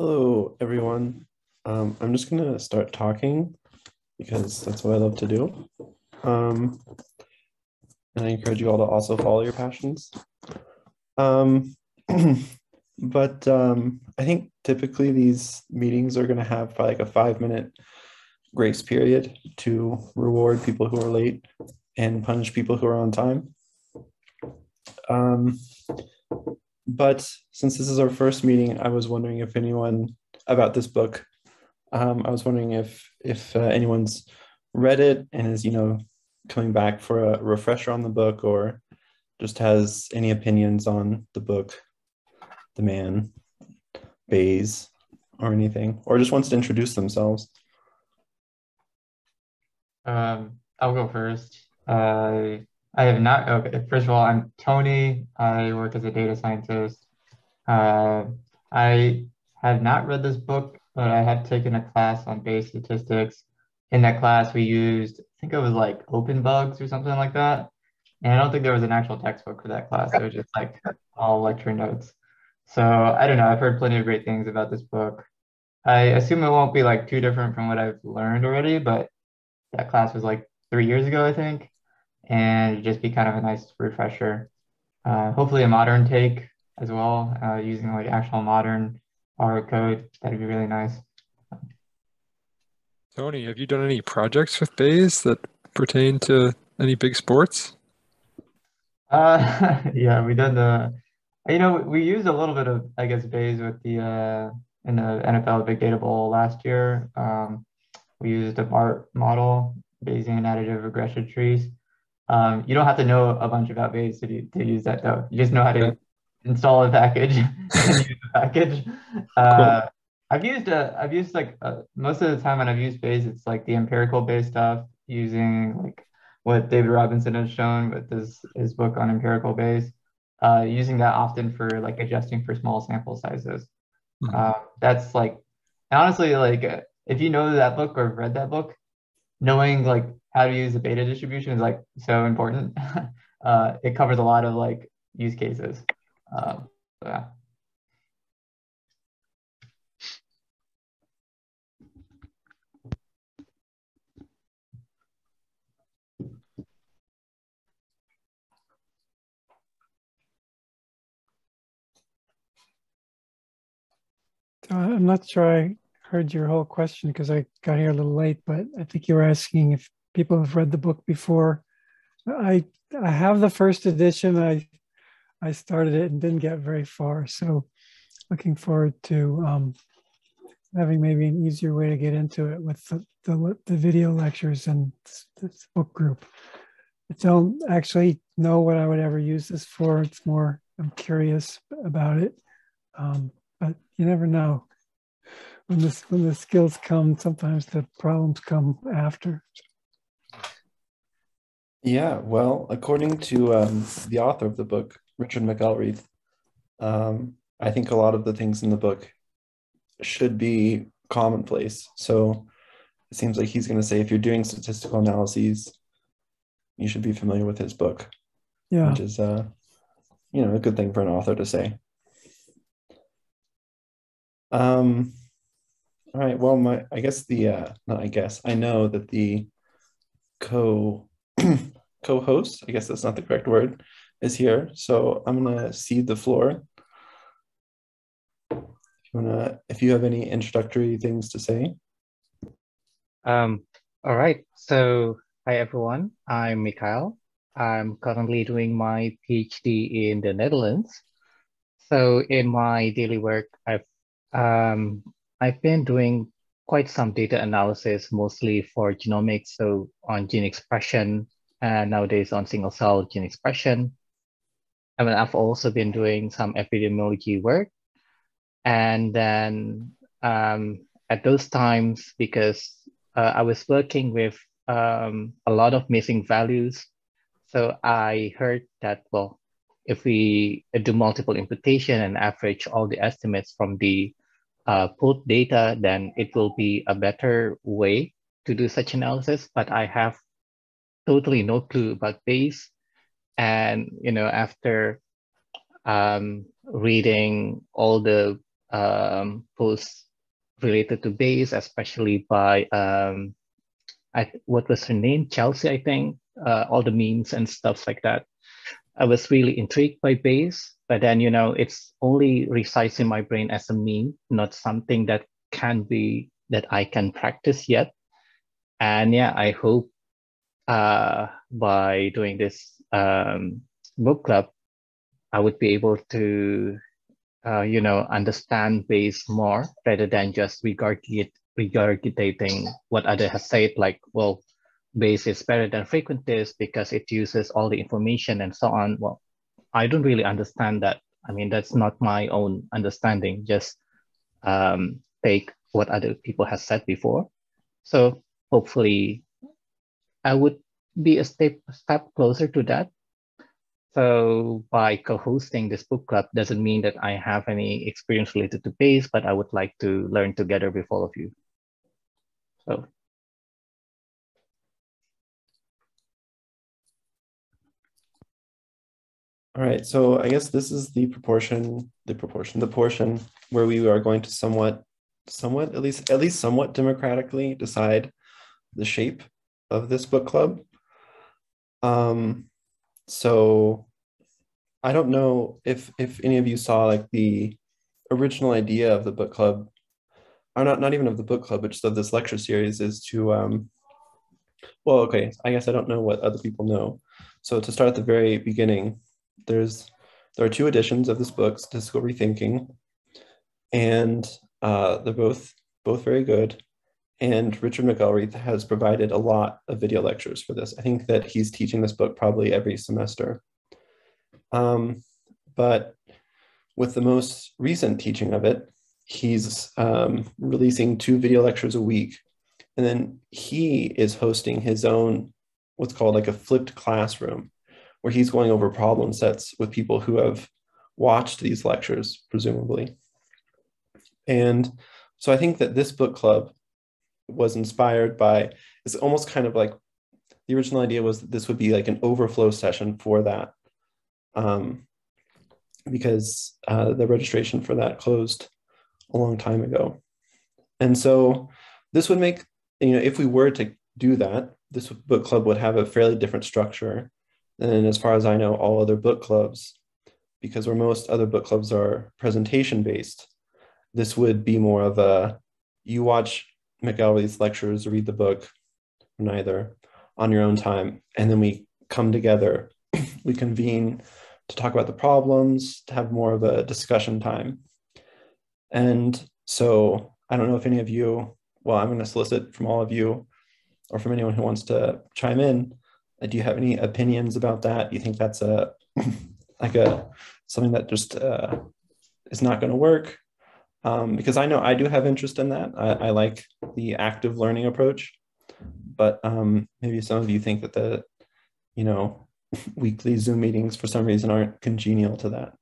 Hello, everyone. Um, I'm just going to start talking because that's what I love to do. Um, and I encourage you all to also follow your passions. Um, but um, I think typically these meetings are going to have probably like a five minute grace period to reward people who are late and punish people who are on time. But since this is our first meeting, I was wondering if anyone about this book. Um, I was wondering if if uh, anyone's read it and is you know coming back for a refresher on the book or just has any opinions on the book, the man, Bayes, or anything, or just wants to introduce themselves. Um, I'll go first. Uh, I have not. Okay, first of all, I'm Tony. I work as a data scientist. Uh, I have not read this book, but I have taken a class on Bayes statistics. In that class, we used, I think it was like OpenBUGS or something like that. And I don't think there was an actual textbook for that class. It was just like all lecture notes. So I don't know. I've heard plenty of great things about this book. I assume it won't be like too different from what I've learned already, but that class was like three years ago, I think and just be kind of a nice refresher. Uh, hopefully a modern take as well, uh, using like actual modern R code. That'd be really nice. Tony, have you done any projects with Bayes that pertain to any big sports? Uh, yeah, we did the, you know, we used a little bit of, I guess, Bayes with the, uh, in the NFL Big Data Bowl last year. Um, we used a BART model, Bayesian additive regression trees. Um, you don't have to know a bunch about Bayes to, do, to use that though. You just know how to install a package and use the package. Uh, cool. I've used a, I've used like uh, most of the time when I've used Bayes, it's like the empirical based stuff using like what David Robinson has shown with his, his book on empirical Bayes, uh, using that often for like adjusting for small sample sizes. Mm-hmm. Uh, that's like, honestly, like if you know that book or read that book, knowing like how to use a beta distribution is like so important. uh, it covers a lot of like use cases. So yeah. I'm not sure I heard your whole question because I got here a little late, but I think you were asking if people have read the book before. I I have the first edition. I I started it and didn't get very far, so looking forward to um, having maybe an easier way to get into it with the the, the video lectures and this, this, book group. I don't actually know what I would ever use this for. It's more I'm curious about it, um, but you never know. When the when the skills come, sometimes the problems come after. Yeah, well, according to um, the author of the book, Richard McElreath, um, I think a lot of the things in the book should be commonplace. So it seems like he's going to say if you're doing statistical analyses, you should be familiar with his book. Yeah. Which is, uh, you know, a good thing for an author to say. Um, all right. Well, my I guess the uh, not I guess I know that the co co-host, I guess that's not the correct word, is here. So I'm gonna cede the floor. If you wanna, if you have any introductory things to say. Um, all right. So hi everyone. I'm Mikhael. I'm currently doing my PhD in the Netherlands. So in my daily work, I've um, I've been doing quite some data analysis, mostly for genomics, so on gene expression, and nowadays on single cell gene expression. I mean, I've also been doing some epidemiology work. And then um, at those times, because uh, I was working with um, a lot of missing values, so I heard that, well, if we do multiple imputation and average all the estimates from the uh, pooled data, then it will be a better way to do such analysis. But I have totally no clue about Bayes. And, you know, after um, reading all the um, posts related to Bayes, especially by um, I, what was her name, Chelsea, I think, uh, all the memes and stuff like that. I was really intrigued by Bayes, but then you know it's only resides in my brain as a meme, not something that can be that I can practice yet. And yeah, I hope uh, by doing this um, book club, I would be able to, uh, you know, understand Bayes more rather than just regurgitating what other has said, like, well, Bayes is better than frequentist because it uses all the information and so on. Well, I don't really understand that. I mean, that's not my own understanding. Just um, take what other people have said before. So hopefully I would be a step step closer to that. So by co-hosting this book club doesn't mean that I have any experience related to Bayes, but I would like to learn together with all of you. So All right, so I guess this is the proportion, the proportion, the portion where we are going to somewhat, somewhat, at least, at least somewhat democratically decide the shape of this book club. Um, so I don't know if if any of you saw like the original idea of the book club, or not not even of the book club, but just of this lecture series is to um, well, okay, I guess I don't know what other people know. So to start at the very beginning, there's there are two editions of this book, Statistical Rethinking, and uh, they're both both very good. And Richard McElreath has provided a lot of video lectures for this. I think that he's teaching this book probably every semester. Um, but with the most recent teaching of it, he's um, releasing two video lectures a week. And then he is hosting his own, what's called like a flipped classroom, where he's going over problem sets with people who have watched these lectures, presumably. And so I think that this book club was inspired by, it's almost kind of like the original idea was that this would be like an overflow session for that. Um, because uh, the registration for that closed a long time ago. And so this would make, you know, if we were to do that, this book club would have a fairly different structure than, as far as I know, all other book clubs, because where most other book clubs are presentation based, this would be more of a you watch McElreath's lectures, read the book, neither, on your own time. And then we come together, we convene to talk about the problems, to have more of a discussion time. And so I don't know if any of you, well, I'm going to solicit from all of you or from anyone who wants to chime in. Uh, do you have any opinions about that? Do you think that's a like a something that just uh, is not going to work? Um, because I know I do have interest in that. I, I like the active learning approach, but um, maybe some of you think that the, you know, weekly Zoom meetings for some reason aren't congenial to that.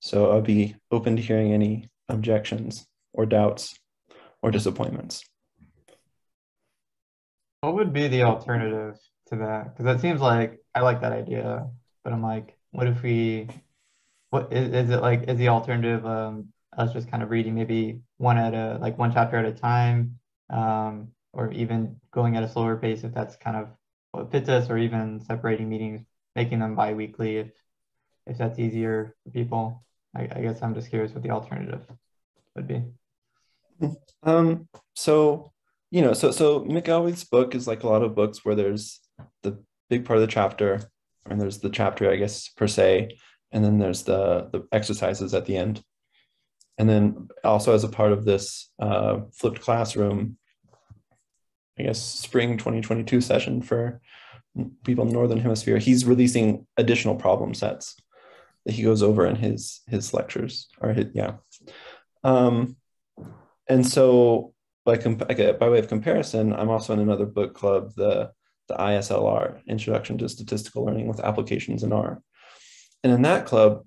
So I'll be open to hearing any objections or doubts or disappointments. What would be the alternative to that? Because that seems like I like that idea, but I'm like, what if we, what is, is it like, is the alternative um, us just kind of reading maybe one at a like one chapter at a time, um, or even going at a slower pace if that's kind of what fits us, or even separating meetings, making them biweekly if if that's easier for people. I, I guess I'm just curious what the alternative would be. Um, so you know, so so McElreath's book is like a lot of books where there's the big part of the chapter, and there's the chapter, I guess, per se, and then there's the the exercises at the end and then also as a part of this uh, flipped classroom, I guess spring 2022 session for people in the Northern Hemisphere, he's releasing additional problem sets that he goes over in his his lectures or his, yeah. Um, and so by, by way of comparison, I'm also in another book club, the, the ISLR, Introduction to Statistical Learning with Applications in R. And in that club,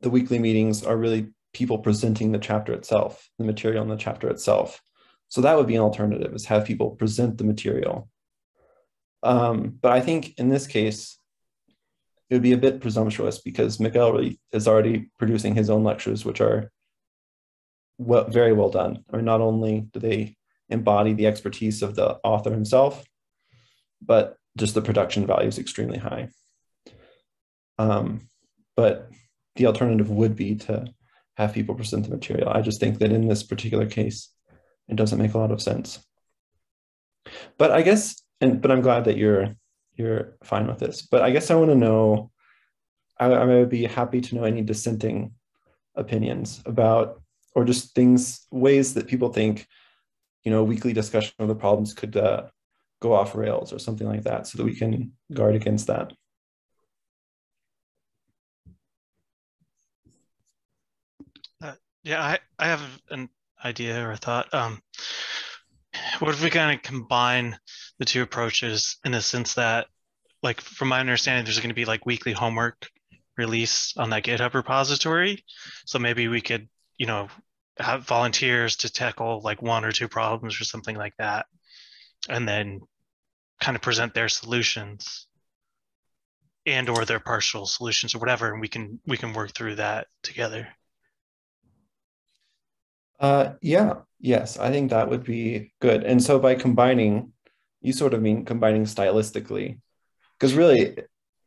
the weekly meetings are really people presenting the chapter itself, the material in the chapter itself. So that would be an alternative is have people present the material. Um, but I think in this case, it would be a bit presumptuous because McElreath is already producing his own lectures, which are well, very well done. I mean, not only do they embody the expertise of the author himself, but just the production value is extremely high. Um, but the alternative would be to have people present the material. I just think that in this particular case, it doesn't make a lot of sense. But I guess, and but I'm glad that you're you're fine with this. But I guess I want to know. I, I would be happy to know any dissenting opinions about, or just things, ways that people think, you know, weekly discussion of the problems could uh, go off rails or something like that, so that we can guard against that. Yeah, I, I have an idea or a thought. Um, what if we kind of combine the two approaches in the sense that, like, from my understanding, there's going to be like weekly homework release on that GitHub repository. So maybe we could, you know, have volunteers to tackle like one or two problems or something like that, and then kind of present their solutions and or their partial solutions or whatever, and we can we can work through that together. Uh, yeah, yes, I think that would be good. And so by combining, you sort of mean combining stylistically, because really,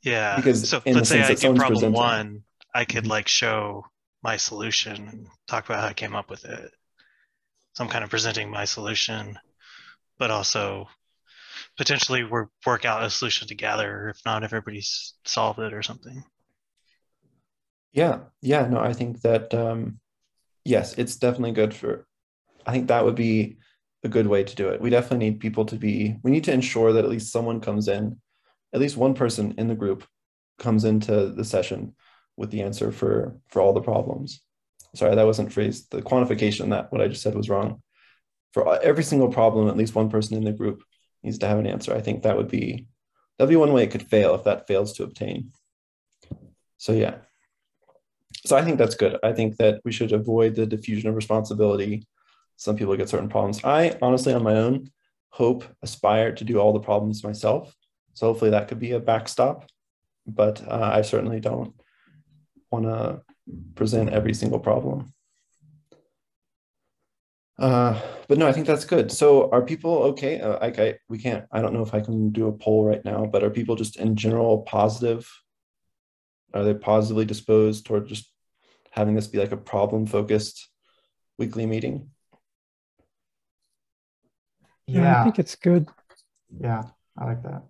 Yeah. Because so let's say I do problem presenting. one, I could Mhm. like show my solution and talk about how I came up with it. So I'm kind of presenting my solution, but also potentially we work out a solution together. If not, if everybody's solved it or something. yeah, yeah, no, I think that um, yes, it's definitely good for. I think that would be a good way to do it. We definitely need people to be. We need to ensure that at least someone comes in, at least one person in the group comes into the session with the answer for for all the problems. Sorry, that wasn't phrased. The quantification that what I just said was wrong. For every single problem, at least one person in the group needs to have an answer. I think that would be that'd be one way it could fail if that fails to obtain. So yeah. So I think that's good. I think that we should avoid the diffusion of responsibility. Some people get certain problems. I honestly, on my own, hope aspire to do all the problems myself. So hopefully that could be a backstop. But uh, I certainly don't want to present every single problem. Uh, but no, I think that's good. So are people okay? Uh, I, I we can't. I don't know if I can do a poll right now, but are people just in general positive? Are they positively disposed toward just having this be like a problem focused weekly meeting? Yeah, I think it's good. yeah, I like that.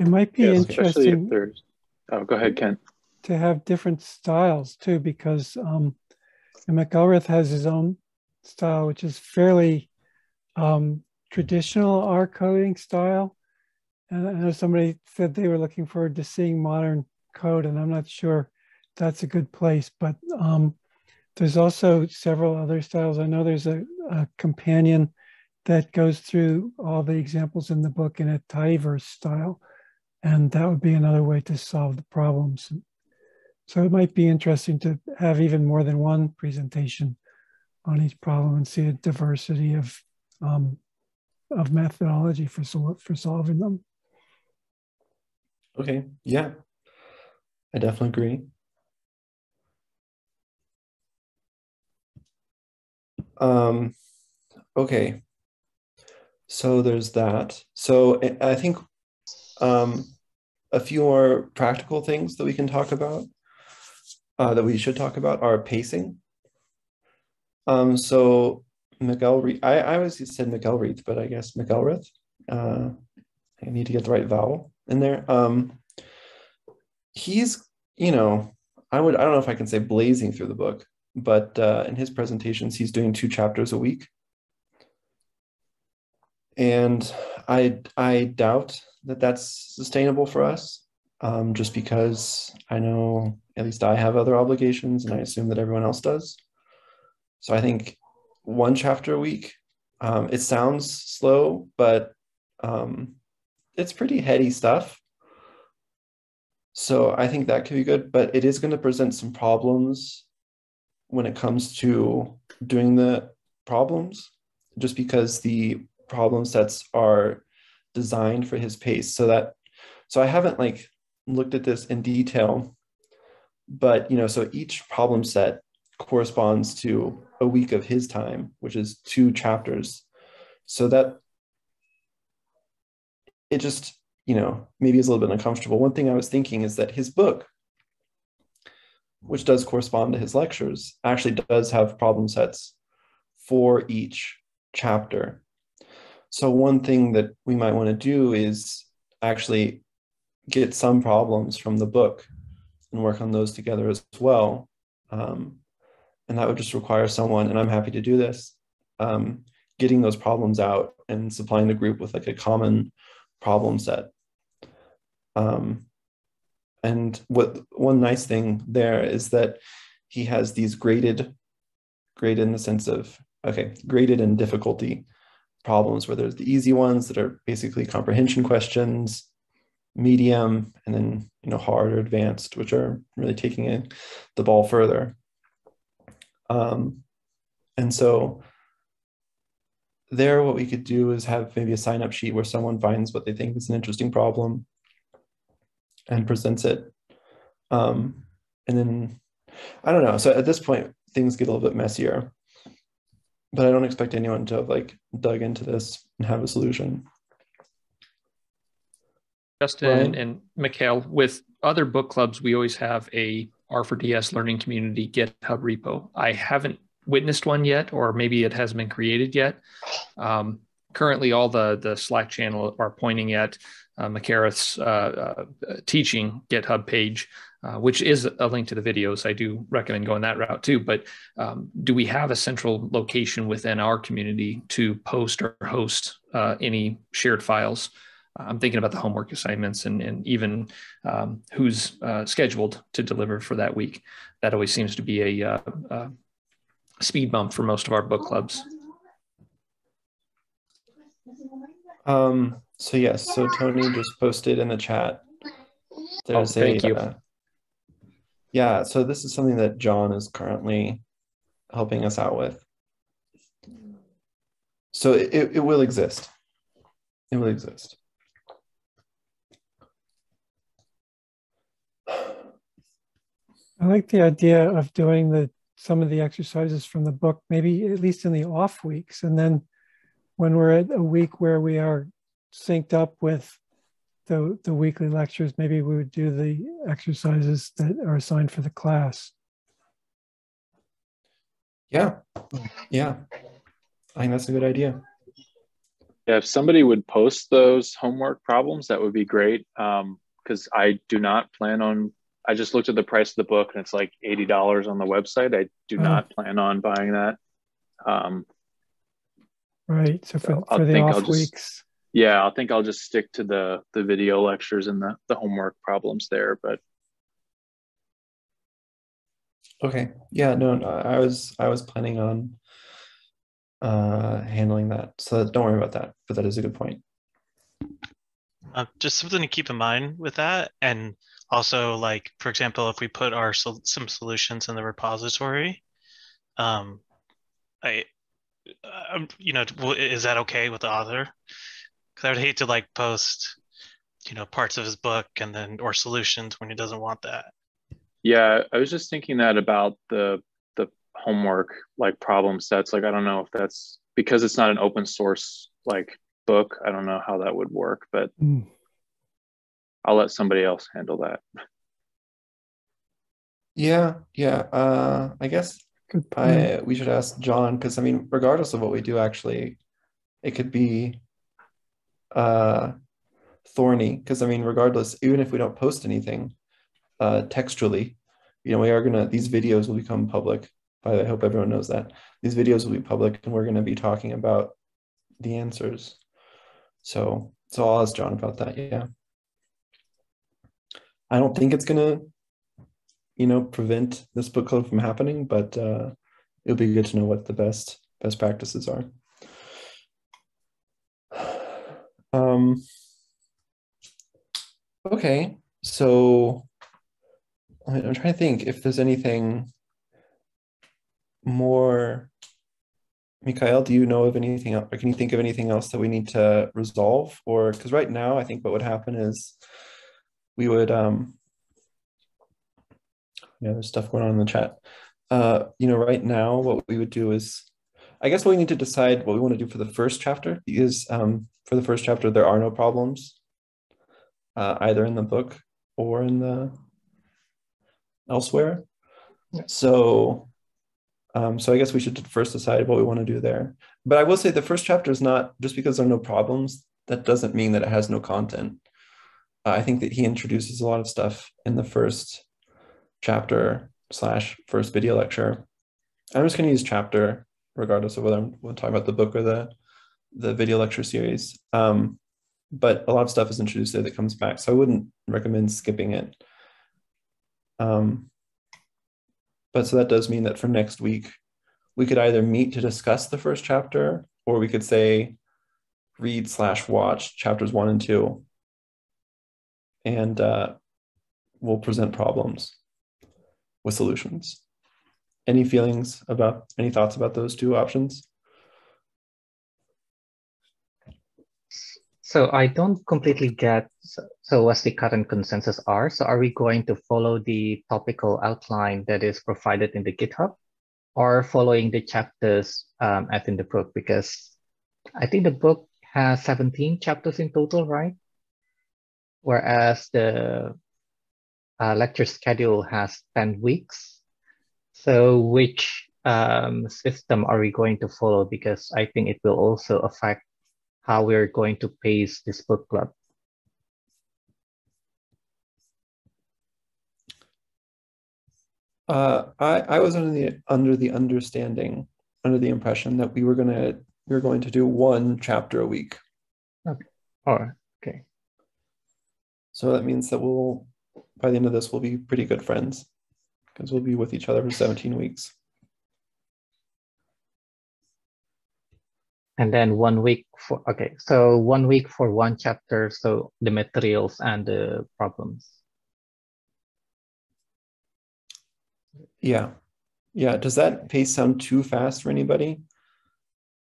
It might be Yes, especially if interesting. Oh, go ahead, Kent. to have different styles too, because um, McElrath has his own style, which is fairly um, traditional R coding style. And I know somebody said they were looking forward to seeing modern code, and I'm not sure that's a good place. But um, there's also several other styles. I know there's a, a companion that goes through all the examples in the book in a tidyverse style, and that would be another way to solve the problems. So it might be interesting to have even more than one presentation on each problem and see a diversity of um, of methodology for sol- for solving them. Okay, yeah, I definitely agree. Um, okay, so there's that. So I- I think um, a few more practical things that we can talk about, uh, that we should talk about are pacing. Um, so McElreath, I, I always said McElreath, but I guess McElrath. Uh, I need to get the right vowel in there. Um, he's, you know, I would, I don't know if I can say blazing through the book, but uh, in his presentations, he's doing two chapters a week. And I, I doubt that that's sustainable for us, um, just because I know at least I have other obligations, and I assume that everyone else does. So I think one chapter a week. Um, it sounds slow, but um, it's pretty heady stuff. So I think that could be good, but it is going to present some problems when it comes to doing the problems, just because the problem sets are designed for his pace. So that, so I haven't like looked at this in detail, but you know, so each problem set corresponds to a week of his time, which is two chapters. So that it just, you know, maybe is a little bit uncomfortable. One thing I was thinking is that his book, which does correspond to his lectures, actually does have problem sets for each chapter. So one thing that we might want to do is actually get some problems from the book and work on those together as well. Um, and that would just require someone, and I'm happy to do this, um, getting those problems out and supplying the group with like a common problem set. Um, and what one nice thing there is that he has these graded, graded in the sense of, okay, graded in difficulty problems where there's the easy ones that are basically comprehension questions, medium, and then you know hard or advanced, which are really taking it, the ball further. Um, and so there, what we could do is have maybe a sign up sheet where someone finds what they think is an interesting problem and presents it. Um, and then I don't know. So at this point, things get a little bit messier. But I don't expect anyone to have like dug into this and have a solution. Justin and Mikhael, with other book clubs, we always have a R4DS learning community GitHub repo. I haven't witnessed one yet, or maybe it hasn't been created yet. Um, currently, all the the Slack channel are pointing at uh, McCareth's uh, uh, teaching GitHub page, uh, which is a link to the videos. I do recommend going that route too. But um, do we have a central location within our community to post or host uh, any shared files? I'm thinking about the homework assignments and, and even um, who's uh, scheduled to deliver for that week. That always seems to be a, uh, speed bump for most of our book clubs. Um, so yes, so Tony just posted in the chat. There's Oh, thank a, you. uh, yeah, so this is something that John is currently helping us out with. So it, it will exist. It will exist. I like the idea of doing the some of the exercises from the book, maybe at least in the off weeks, and then when we're at a week where we are synced up with the the weekly lectures, maybe we would do the exercises that are assigned for the class. Yeah, yeah. I think that's a good idea. Yeah, if somebody would post those homework problems, that would be great. Um, because I do not plan on. I just looked at the price of the book, and it's like eighty dollars on the website. I do Oh. not plan on buying that. Um, Right. So for, So I for the think I'll off just- weeks. Yeah, I think I'll just stick to the the video lectures and the the homework problems there. But Okay. Yeah, no, no, I was I was planning on uh handling that. So don't worry about that, but that is a good point. Uh, just something to keep in mind with that, and also like for example, if we put our sol- some solutions in the repository, um, I, um, you know, is that okay with the author? Because I would hate to like post, you know, parts of his book and then or solutions when he doesn't want that. yeah, I was just thinking that about the the homework like problem sets. Like I don't know if that's because it's not an open source like book. I don't know how that would work, but Mm. I'll let somebody else handle that. Yeah, yeah. Uh I guess I we should ask John because I mean, regardless of what we do, actually, it could be uh thorny because I mean, regardless, even if we don't post anything uh textually, you know, we are gonna these videos will become public. By the I hope everyone knows that these videos will be public and we're gonna be talking about the answers. So so I'll ask John about that, yeah. I don't think it's gonna you know prevent this book club from happening but uh it'll be good to know what the best best practices are um okay so i'm trying to think if there's anything more Mikhael, do you know of anything else, or can you think of anything else that we need to resolve? Or because right now, I think what would happen is we would um, yeah, there's stuff going on in the chat. uh, you know, right now, what we would do is, I guess what we need to decide what we want to do for the first chapter because um, for the first chapter, there are no problems uh, either in the book or in the elsewhere. Yeah. So, um, so I guess we should first decide what we want to do there. But I will say the first chapter is not just because there are no problems. That doesn't mean that it has no content. Uh, I think that he introduces a lot of stuff in the first chapter slash first video lecture. I'm just going to use chapter regardless of whether I'm talking about the book or the the video lecture series. Um, but a lot of stuff is introduced there that comes back, so I wouldn't recommend skipping it. Um, but so that does mean that for next week, we could either meet to discuss the first chapter, or we could say read slash watch chapters one and two, and uh, we'll present problems with solutions. Any feelings about, any thoughts about those two options? So I don't completely get, so, what's the current consensus are? So are we going to follow the topical outline that is provided in the GitHub or following the chapters um, as in the book? Because I think the book has 17 chapters in total, right? Whereas the uh, lecture schedule has 10 weeks. So which um, system are we going to follow? Because I think it will also affect how we're going to pace this book club. Uh, I, I was under the under the understanding, under the impression that we were gonna we were going to do one chapter a week. Okay. Oh, okay. So that means that we'll by the end of this we'll be pretty good friends because we'll be with each other for 17 weeks. and then one week for okay so one week for one chapter so the materials and the problems Yeah. Yeah. Does that pace sound too fast for anybody?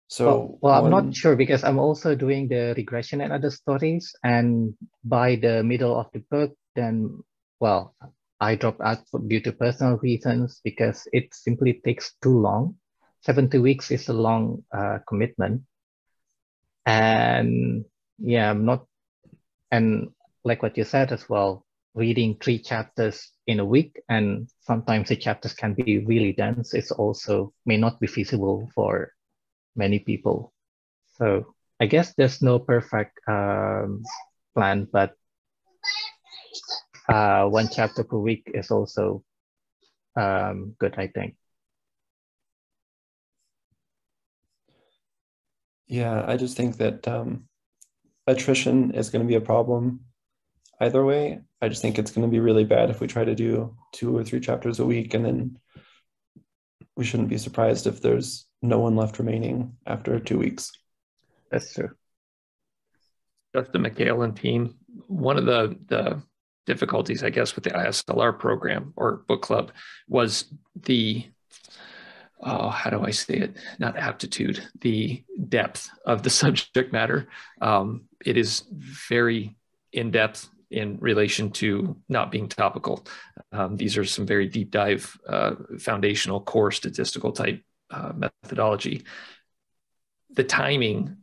So well, well i'm not sure because i'm also doing the regression and other stories and by the middle of the book then well i dropped out due to personal reasons because it simply takes too long. 70 weeks is a long uh, commitment. And yeah i'm not and like what you said as well reading three chapters in a week and sometimes the chapters can be really dense it's also may not be feasible for many people. So i guess there's no perfect um, plan but uh, one chapter per week is also um, good i think Yeah, I just think that um, attrition is going to be a problem either way. I just think it's going to be really bad if we try to do two or three chapters a week, and then we shouldn't be surprised if there's no one left remaining after two weeks. that's true Justin Mikhael and team. One of the the difficulties, I guess, with the ISLR program or book club was the oh, how do I say it? Not aptitude, the depth of the subject matter. Um, it is very in depth in relation to not being topical. Um, these are some very deep dive, uh, foundational core statistical type uh, methodology. The timing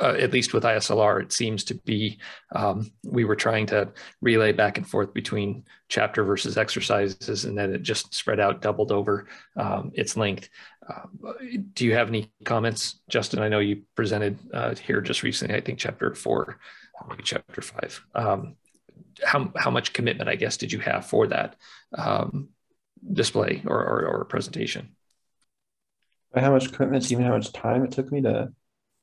uh, at least with ISLR, it seems to be um, we were trying to relay back and forth between chapter versus exercises, and then it just spread out, doubled over um, its length. Uh, do you have any comments, Justin? I know you presented uh, here just recently. I think chapter four, maybe chapter five. Um, how how much commitment, I guess, did you have for that um, display or, or, or presentation? How much commitment, do you how much time it took me to?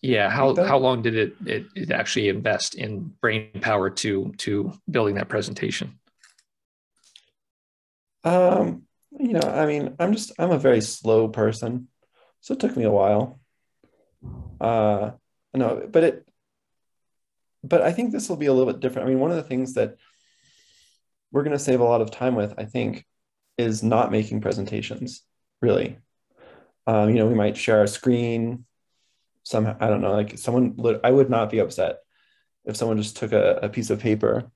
Yeah, how how long did it, it it actually invest in brain power to to building that presentation? Um, you know, I mean, I'm just I'm a very slow person, so it took me a while. Uh, no, but it, but I think this will be a little bit different. I mean, one of the things that we're going to save a lot of time with, I think, is not making presentations. Really, um, you know, we might share our screen. Somehow, I don't know, like someone. I would not be upset if someone just took a, a piece of paper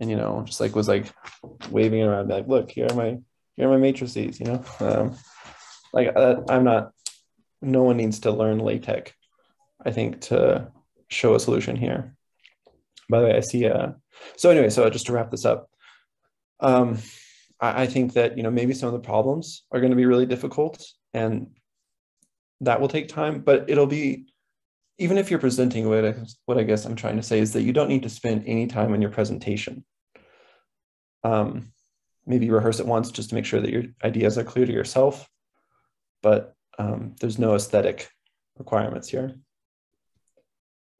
and you know just like was like waving it around like look here are my here are my matrices you know um, like uh, I'm not. No one needs to learn LaTeX. I think to show a solution here. By the way, I see. Uh, so anyway, so just to wrap this up, um, I, I think that you know maybe some of the problems are going to be really difficult, and that will take time. But it'll be even if you're presenting what I, what I guess I'm trying to say is that you don't need to spend any time on your presentation. Um, maybe rehearse it once just to make sure that your ideas are clear to yourself, but um, there's no aesthetic requirements here.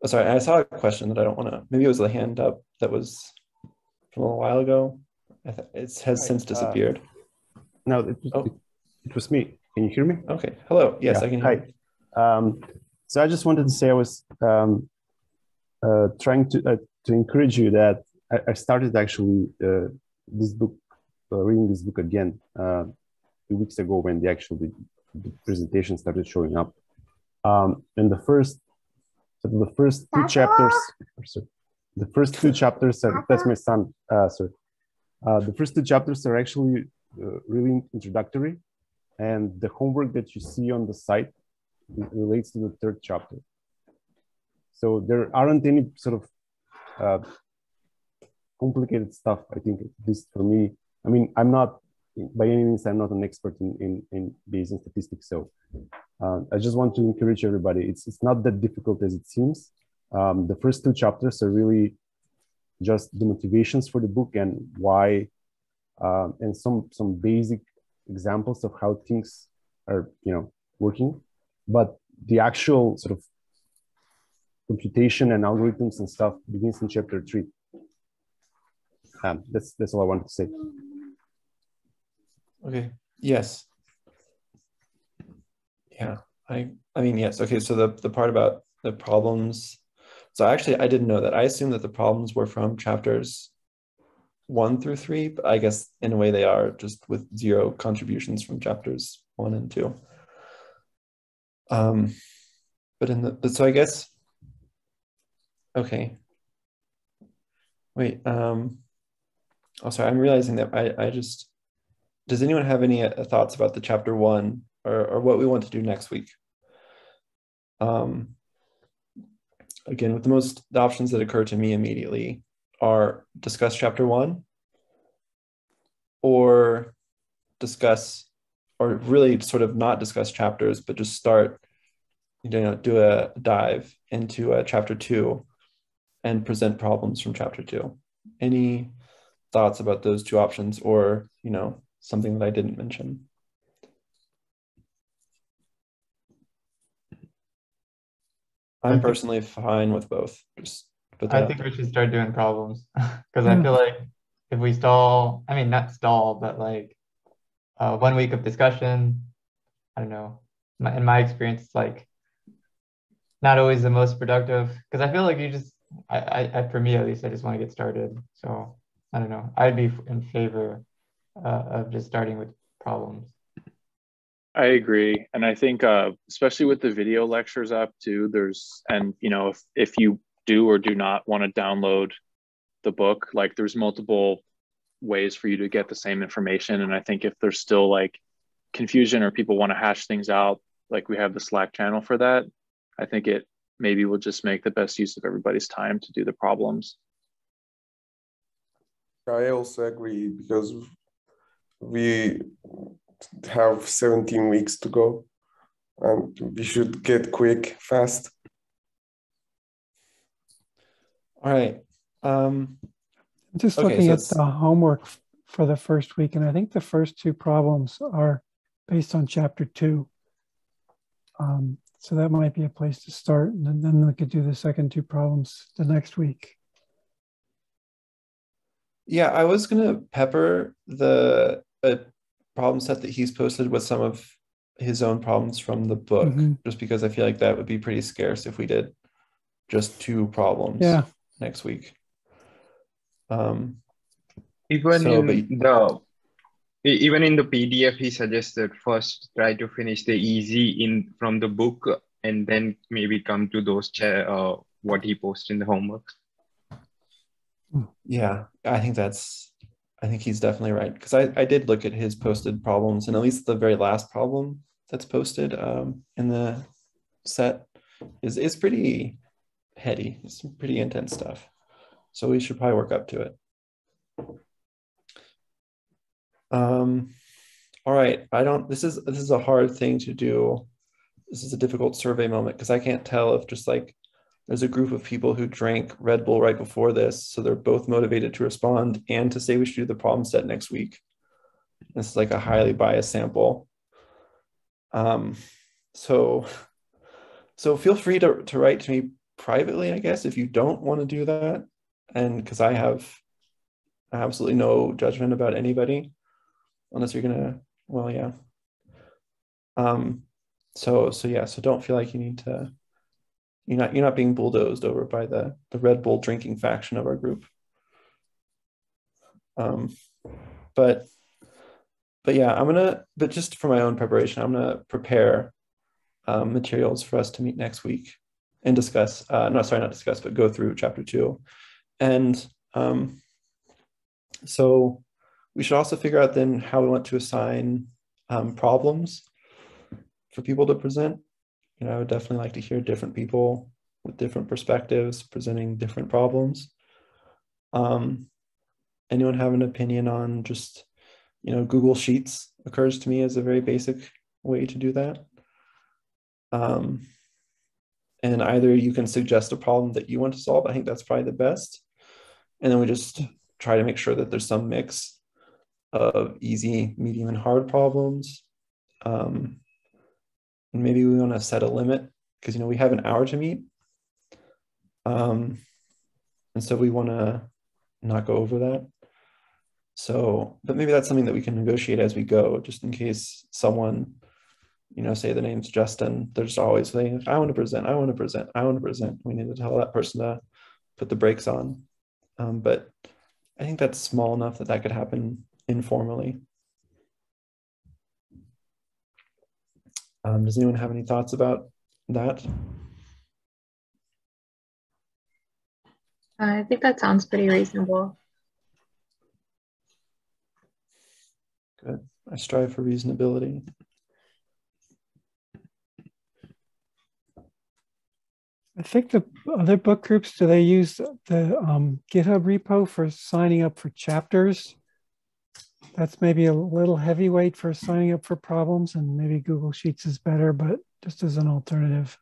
Oh, sorry, I saw a question that I don't want to, maybe it was the hand up that was from a little while ago. it has since uh, disappeared. Uh, no, it was, oh. it, it, was me. Can you hear me? Okay. Hello. Yes, yeah. I can hear Hi. Um, so I just wanted to say I was um, uh, trying to uh, to encourage you that I, I started actually uh, this book, uh, reading this book again uh, two weeks ago when the actual the, the presentation started showing up. Um, and the first, so the first two chapters, sorry, the first two chapters are, that's my son, uh, sorry. the first two chapters are actually really introductory and the homework that you see on the site relates to the third chapter. So there aren't any sort of uh, complicated stuff. I think this for me. I mean, I'm not by any means. I'm not an expert in in, in Bayesian statistics. So uh, I just want to encourage everybody. It's it's not that difficult as it seems. Um, the first two chapters are really just the motivations for the book and why, uh, and some some basic examples of how things are you know working but the actual sort of computation and algorithms and stuff begins in chapter three. Um, that's that's all I wanted to say. Okay. Yes. Yeah. I I mean yes. Okay. So the the part about the problems. So actually, I didn't know that. I assumed that the problems were from chapters one through three, but I guess in a way they are just with zero contributions from chapters one and two. Um, but in the but so I guess okay. Wait. Um. Oh, sorry. I'm realizing that I I just. Does anyone have any uh, thoughts about the chapter one or or what we want to do next week? Um. Again, with the most the options that occur to me immediately are discuss chapter one or discuss or really sort of not discuss chapters, but just start, you know, do a dive into a chapter two and present problems from chapter two. Any thoughts about those two options or, you know, something that I didn't mention? I'm personally fine with both. Just I think we should start doing problems because I feel like if we stall, I mean, not stall, but like uh, one week of discussion. I don't know. My, in my experience, it's like not always the most productive because I feel like you just, I, I, I, for me at least, I just want to get started. So I don't know. I'd be in favor uh, of just starting with problems. I agree, and I think uh, especially with the video lectures app too. There's and you know if if you do or do not want to download the book, like there's multiple ways for you to get the same information. And I think if there's still like confusion or people want to hash things out, like we have the Slack channel for that, I think it maybe will just make the best use of everybody's time to do the problems. I also agree because we have 17 weeks to go and we should get quick, fast. All right. Um, just okay, looking so at the homework for the first week, and I think the first two problems are based on chapter two. Um, so that might be a place to start, and then we could do the second two problems the next week. Yeah, I was gonna pepper the a problem set that he's posted with some of his own problems from the book, mm-hmm. just because I feel like that would be pretty scarce if we did just two problems yeah. Next week. Um, even so, in but, the even in the PDF, he suggested first try to finish the easy in from the book, and then maybe come to those uh, what he posted in the homework. Yeah, I think that's. I think he's definitely right because I I did look at his posted problems, and at least the very last problem that's posted um, in the set is is pretty heady. It's some pretty intense stuff. So we should probably work up to it. Um, all right, I don't, this is, this is a hard thing to do. This is a difficult survey moment because I can't tell if just like there's a group of people who drank Red Bull right before this. So they're both motivated to respond and to say we should do the problem set next week. This is like a highly biased sample. Um, so, so feel free to, to write to me privately, I guess, if you don't want to do that. And because I have absolutely no judgment about anybody, unless you're gonna, well, yeah. Um, so so yeah, so don't feel like you need to. You're not you're not being bulldozed over by the the Red Bull drinking faction of our group. Um, but but yeah, I'm gonna. But just for my own preparation, I'm gonna prepare um, materials for us to meet next week and discuss, uh, no, sorry, not discuss, but go through chapter two. And um, so we should also figure out then how we want to assign um, problems for people to present. You know, I would definitely like to hear different people with different perspectives presenting different problems. Um, anyone have an opinion on just, you know, Google Sheets occurs to me as a very basic way to do that. Um, and either you can suggest a problem that you want to solve. I think that's probably the best. And then we just try to make sure that there's some mix of easy, medium, and hard problems. Um, and maybe we want to set a limit because you know we have an hour to meet. Um, and so we want to not go over that. So, but maybe that's something that we can negotiate as we go, just in case someone you know, say the name's Justin, they're always saying, I want to present, I want to present, I want to present. We need to tell that person to put the brakes on. Um, but I think that's small enough that that could happen informally. Um, does anyone have any thoughts about that? I think that sounds pretty reasonable. Good. I strive for reasonability. I think the other book groups, do they use the um, GitHub repo for signing up for chapters? That's maybe a little heavyweight for signing up for problems, and maybe Google Sheets is better, but just as an alternative.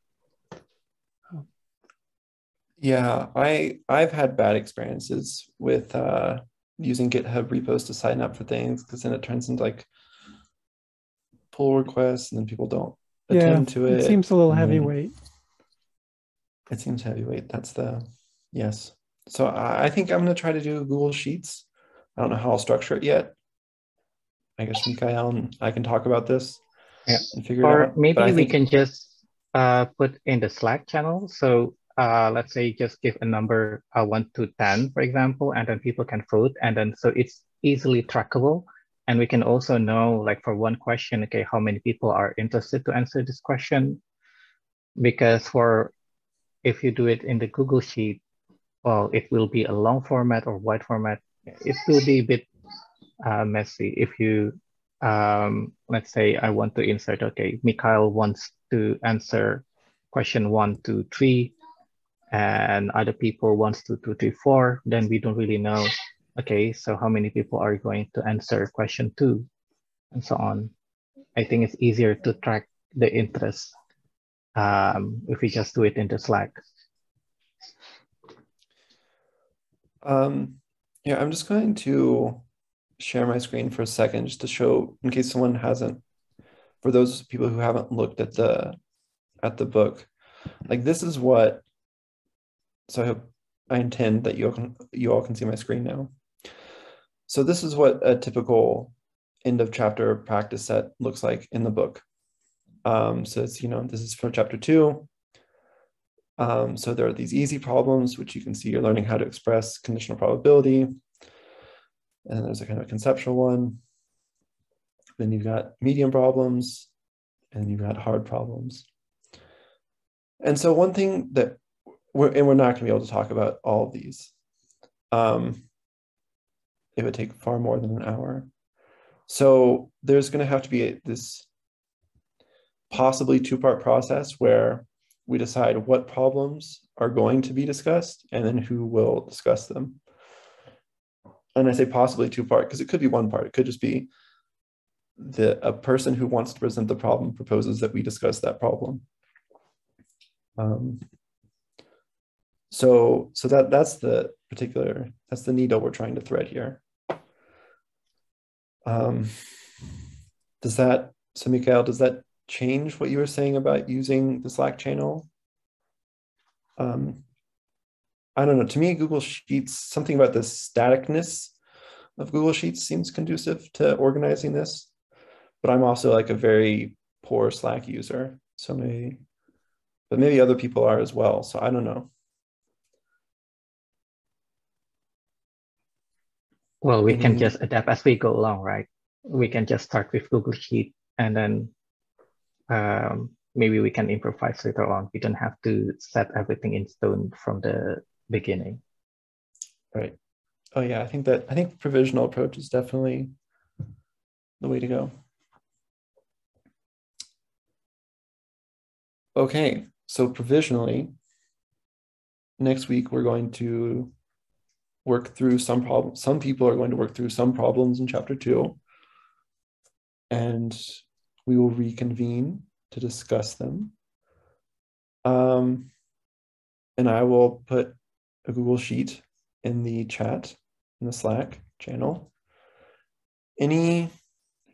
Yeah, I I've had bad experiences with uh, using GitHub repos to sign up for things because then it turns into like pull requests, and then people don't attend yeah, to it. It seems a little heavyweight. It seems heavyweight. That's the yes. So I, I think I'm going to try to do Google Sheets. I don't know how I'll structure it yet. I guess Mikhael and I can talk about this yeah. and figure or it out. maybe we think... can just uh, put in the Slack channel. So uh, let's say just give a number uh, one to 10, for example, and then people can vote. And then so it's easily trackable. And we can also know like for one question, okay, how many people are interested to answer this question? Because for if you do it in the Google Sheet, well, it will be a long format or wide format. It will be a bit uh, messy. If you, um, let's say I want to insert, okay, Mikhael wants to answer question one, two, three, and other people wants to two, three, four, then we don't really know, okay, so how many people are going to answer question two, and so on. I think it's easier to track the interest um, if we just do it into Slack. Um, yeah, I'm just going to share my screen for a second just to show, in case someone hasn't, for those people who haven't looked at the at the book, like this is what. So I hope I intend that you all can you all can see my screen now. So this is what a typical end of chapter practice set looks like in the book. Um, so it's, you know, this is from chapter two. Um, so there are these easy problems, which you can see you're learning how to express conditional probability. And there's a kind of conceptual one. Then you've got medium problems, and you've got hard problems. And so one thing that we're, and we're not going to be able to talk about all of these. Um, it would take far more than an hour. So there's going to have to be this possibly two-part process where we decide what problems are going to be discussed and then who will discuss them. And I say possibly two-part because it could be one part. It could just be the a person who wants to present the problem proposes that we discuss that problem. Um, so so that that's the particular that's the needle we're trying to thread here. Um, does that so Mikhael, does that change what you were saying about using the Slack channel? Um, I don't know. To me, Google Sheets, something about the staticness of Google Sheets seems conducive to organizing this. But I'm also like a very poor Slack user. So maybe, but maybe other people are as well. So I don't know. Well, we can just adapt as we go along, right? We can just start with Google Sheet and then um, maybe we can improvise later on. We don't have to set everything in stone from the beginning. Right. Oh yeah, I think that I think provisional approach is definitely the way to go. Okay, so provisionally, next week we're going to work through some problems. Some people are going to work through some problems in chapter two, and we will reconvene to discuss them. Um, and I will put a Google Sheet in the chat in the Slack channel. Any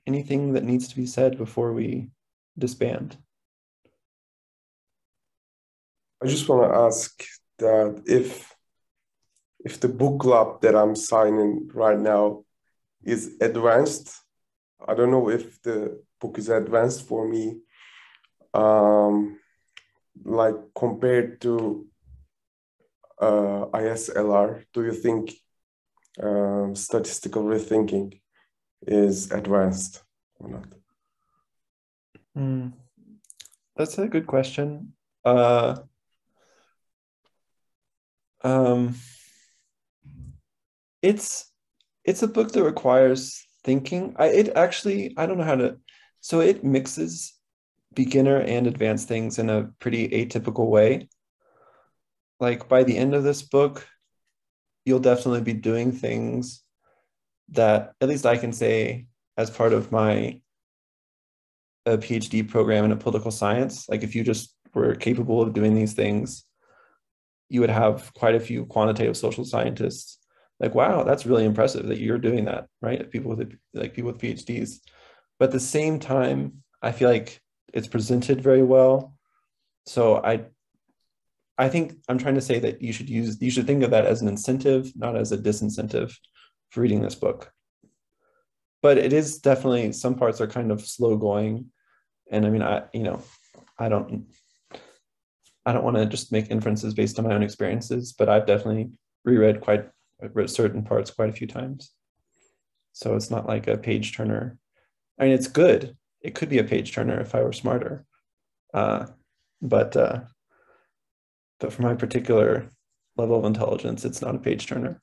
anything that needs to be said before we disband? I just want to ask that if if the book club that I'm signing right now is advanced, I don't know if the book is advanced for me, um, like compared to uh, ISLR. Do you think um, statistical rethinking is advanced or not? Mm, that's a good question. Uh, um, it's it's a book that requires thinking. I it actually I don't know how to. So it mixes beginner and advanced things in a pretty atypical way. Like by the end of this book, you'll definitely be doing things that at least I can say as part of my a PhD program in a political science. Like if you just were capable of doing these things you would have quite a few quantitative social scientists like wow that's really impressive that you're doing that right? People with like people with phds but at the same time i feel like it's presented very well. So i i think i'm trying to say that you should use you should think of that as an incentive not as a disincentive for reading this book. But it is definitely some parts are kind of slow going. And i mean i you know i don't I don't want to just make inferences based on my own experiences, but I've definitely reread quite I've read certain parts quite a few times. So it's not like a page turner. I mean, it's good. It could be a page turner if I were smarter. Uh, but uh, but for my particular level of intelligence, it's not a page turner.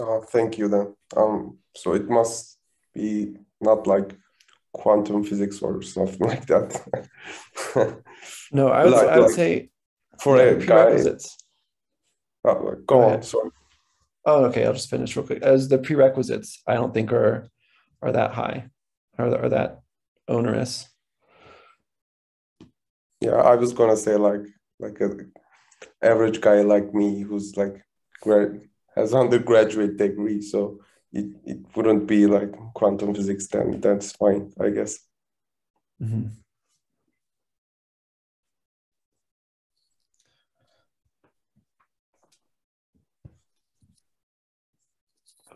Uh, thank you then. Um, so it must be not like quantum physics or something like that. no, I would, like, I would like say for yeah, a. Guy, oh, go, go on, sorry. Oh, okay. I'll just finish real quick. As the prerequisites, I don't think are are that high, or are that onerous. Yeah, I was gonna say like like a average guy like me who's like grad has undergraduate degree, so it, it wouldn't be like quantum physics, then that's fine, I guess. Mm-hmm.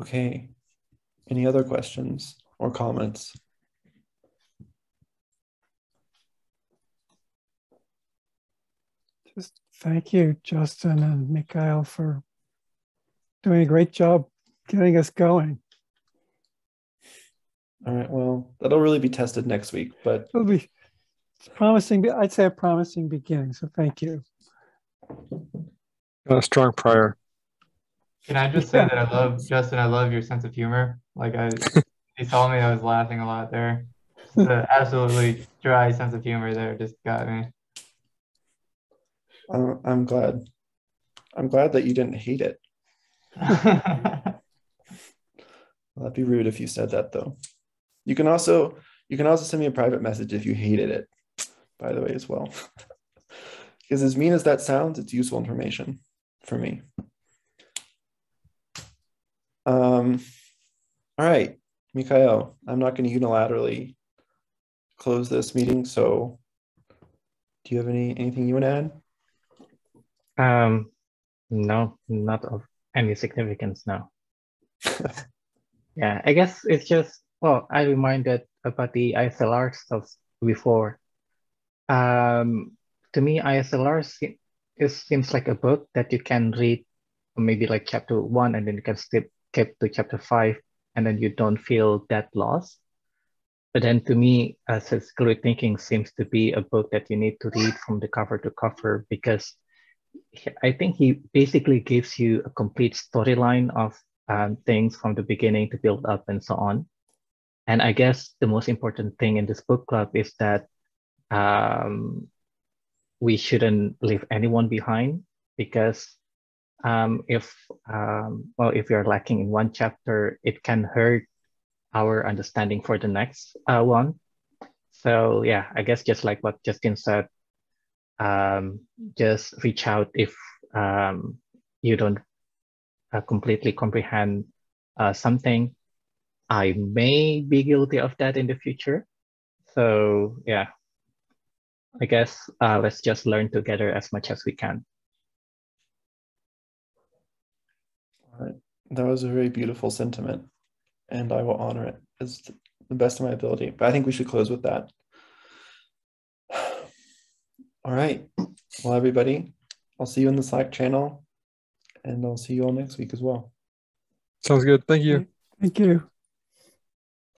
Okay. Any other questions or comments? Just thank you, Justin and Mikhael, for doing a great job getting us going. All right. Well, that'll really be tested next week, but it'll be promising. I'd say a promising beginning. So thank you. a strong prior. Can I just say that I love Justin? I love your sense of humor. Like I, he told me I was laughing a lot there. the absolutely dry sense of humor there just got me. I'm, I'm glad. I'm glad that you didn't hate it. That'd be rude if you said that though. You can also you can also send me a private message if you hated it, by the way, as well. because as mean as that sounds, it's useful information for me. Um, all right, Mikhael, I'm not going to unilaterally close this meeting. So do you have any anything you want to add? Um, no, not of any significance now. yeah, I guess it's just, well, I reminded about the ISLR stuff before. Um, to me, ISLR it seems like a book that you can read maybe like chapter one and then you can skip, skip to chapter five and then you don't feel that lost. But then to me, Statistical Rethinking seems to be a book that you need to read from the cover to cover because I think he basically gives you a complete storyline of um, things from the beginning to build up and so on. And I guess the most important thing in this book club is that um, we shouldn't leave anyone behind because um, if um, well if you're lacking in one chapter, it can hurt our understanding for the next uh, one. So yeah, I guess just like what Justin said, um, just reach out if um, you don't uh, completely comprehend uh, something. I may be guilty of that in the future. So yeah, I guess uh, let's just learn together as much as we can. All right. That was a very beautiful sentiment, and I will honor it as the best of my ability. But I think we should close with that. All right. Well, everybody, I'll see you in the Slack channel and I'll see you all next week as well. Sounds good. Thank you. Thank you.